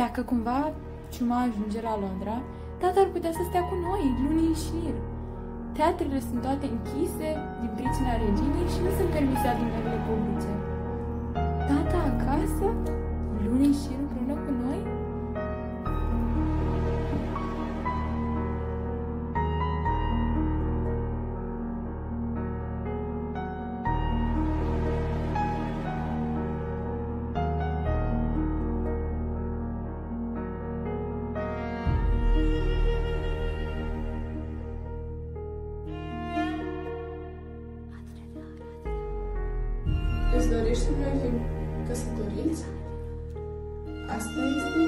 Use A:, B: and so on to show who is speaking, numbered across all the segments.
A: Dacă cumva ciuma ajunge la Londra, tata ar putea să stea cu noi luni în șir. Teatrele sunt toate închise din pricina reginei și nu sunt permise adunările publice. Tata acasă,
B: Îți dorești să noi fim căsătoriți? Asta este?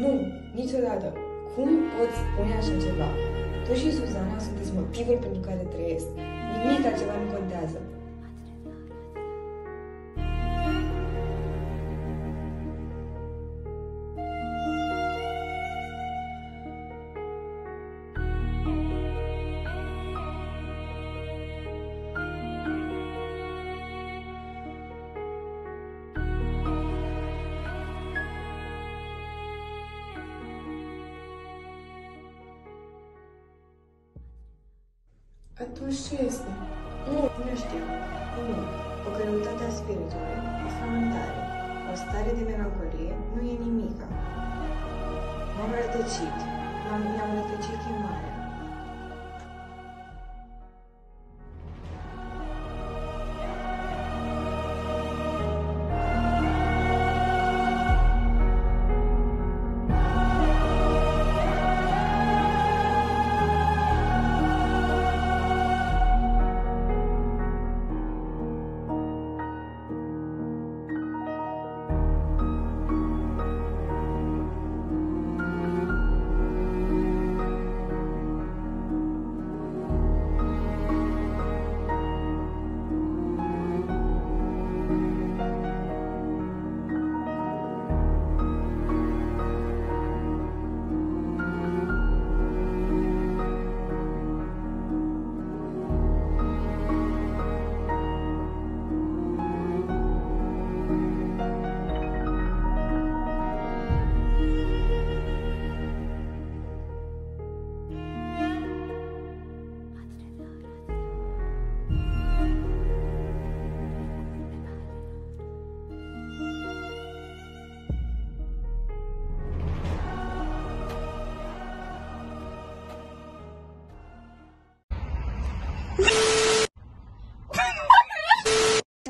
C: Nu, niciodată. Cum poți spune așa ceva? Tu și Suzana sunteți motivul pentru care trăiesc. Nimic altceva nu contează.
B: Atunci ce este?
C: Nu, nu știu. Nu. O greutate a spiritului, o frământare, o stare de melancolie, nu e nimica. M-am rătăcit. M-am, mi-am rătăcit chemarea.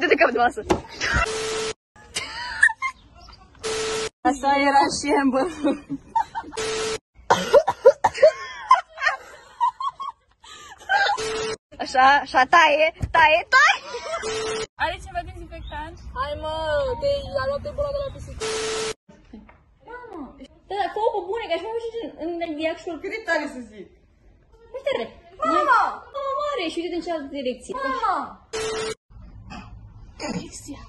D: Dă de cap de masă. Așa era și Amber. Așa, așa, taie, taie, taie!
A: Are ceva dezinfectant?
D: Hai mă, te a luat pe bola de la pisică. Da, da, fă-o pe bune, că așa mă și în, în diacșul.
B: Cât de tare să zic?
D: Uite, Mama! Mama mare și uite în cealaltă direcție.
A: Mama!
D: Alexia,